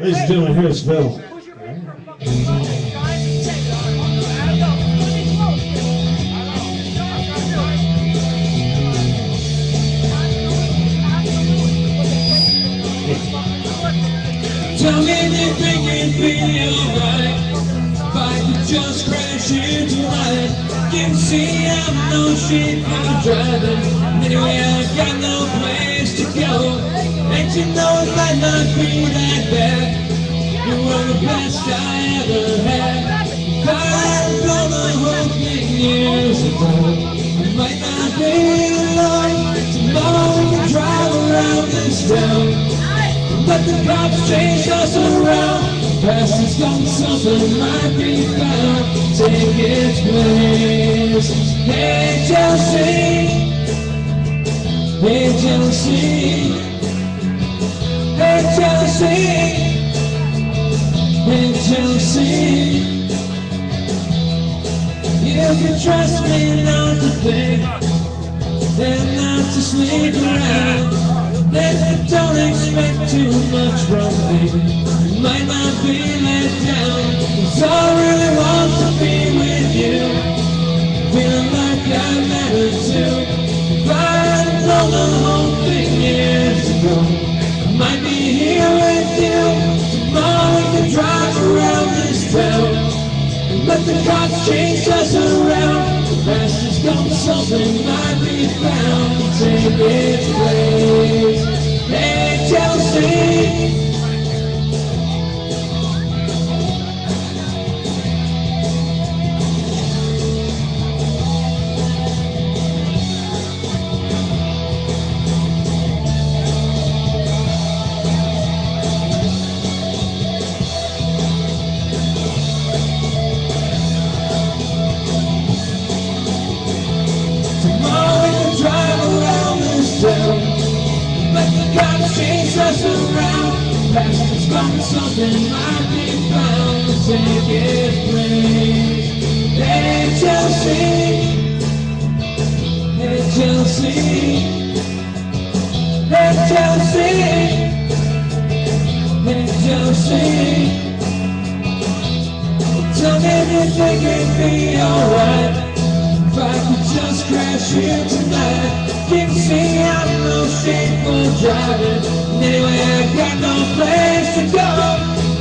Ladies here's Phil. Tell me if you think it'd be alright. If I could just crash here tonight Can see I'm no shit for driving Anyway, I got no place to go And you know it might not be that bad. You were the best I ever had. I've done the whole thing years ago It might not be long Tomorrow we can drive around this town. But the cops chase us around. Past has gone, something might be found. Take its place. Hey Jealousy. Hey Hey Jealousy You can trust me not to think And not to sleep around. Then don't expect too much from me You might not be let down. Cause I really want to be with you gone, something The cops chase us around. Past is gone, something might be found. To take its place Hey Jealousy Hey Jealousy Hey Jealousy Hey Jealousy Tell me if you think it'd be alright. If I could just crash here tonight. You can see I'm for driving Anyway, I got no place to go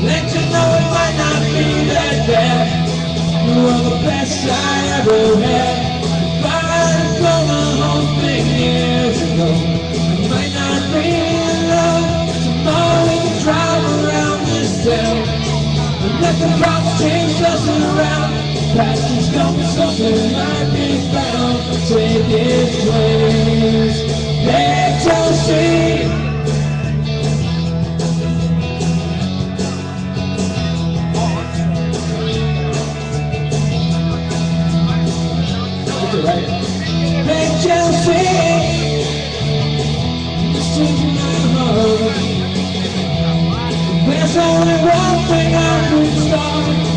Let you know it might not be that bad You were the best I ever had If I had blown the whole thing years ago I might not be in love Tomorrow we can drive around this town And let the cops chase us around Past is gone, something might be found Take its place you. Make you see my heart. Only one thing I start.